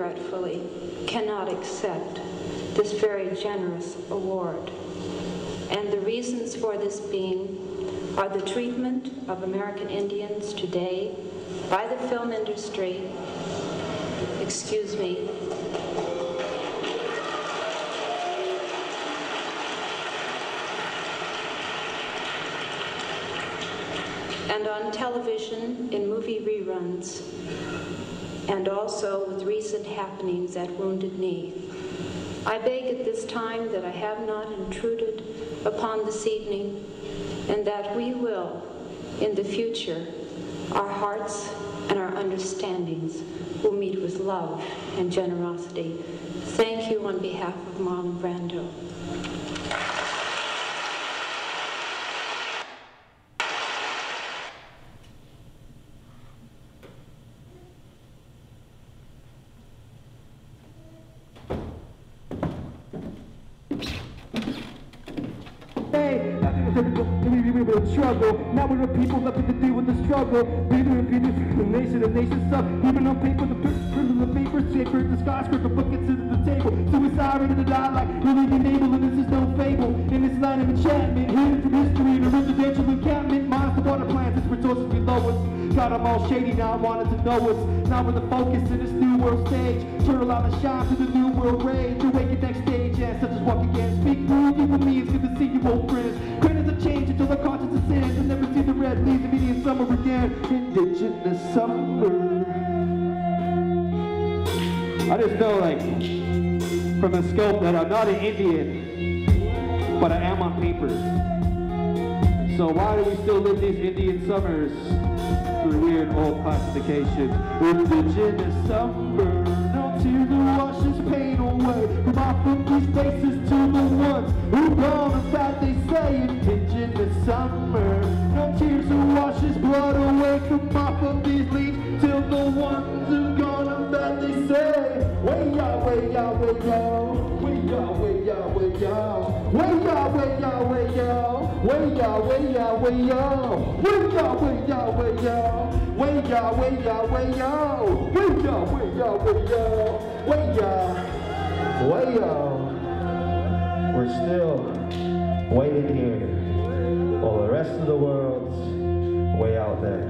regretfully cannot accept this very generous award. And the reasons for this being are the treatment of American Indians today by the film industry, excuse me, and on television in movie reruns, and also with recent happenings at Wounded Knee. I beg at this time that I have not intruded upon this evening, and that we will, in the future, our hearts and our understandings will meet with love and generosity. Thank you on behalf of Marlon Brando. Hey, I think it's difficult the struggle. Now we're the people nothing to do with the struggle. Leader and leaders, the nation, the nation suck. Even on paper, the print of the paper, safer, the skyscraper, buckets to the table. Suicide ready to die like really enable, and this is no fable. In this line of enchantment, hidden from history, the residential encampment, mines the water plants, its resources below us. Got 'em all shady now, I wanted to know us. Now we're the focus in this new world stage. Turn around and shine to the new world rage. Awaken from the scope that I'm not an Indian, but I am on paper. So why do we still live these Indian summers through weird old classification? Indigenous summer, no tears to wash this pain away. From off of these faces to the ones who and that they say. Indigenous summer, no tears to wash this blood away. From off of these leaves We're still waiting here while the rest of the world's way out there.